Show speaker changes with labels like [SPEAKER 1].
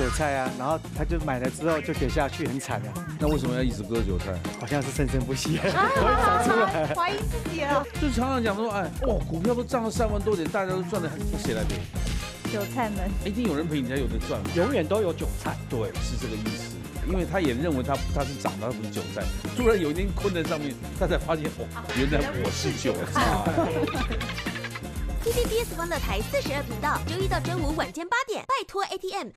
[SPEAKER 1] 韭菜啊，然后他就买了之后就跌下去，很惨啊。
[SPEAKER 2] 那为什么要一直割韭菜？
[SPEAKER 1] 好像是生生不息，我也找出来，
[SPEAKER 3] 怀疑自己啊。
[SPEAKER 2] 就常常讲说，哎，哦，股票都涨了三万多点，大家都赚的，谁来赔？
[SPEAKER 3] 韭菜们，
[SPEAKER 2] 一定有人赔，你才有的赚。
[SPEAKER 1] 永远都有韭菜，
[SPEAKER 2] 对，是这个意思。因为他也认为他他是长的，他不是韭菜。突然有一天困在上面，他才发现哦，原来我是韭菜。
[SPEAKER 4] TVBS 欢乐台四十二频道，周一到周五晚间八点，拜托 ATM。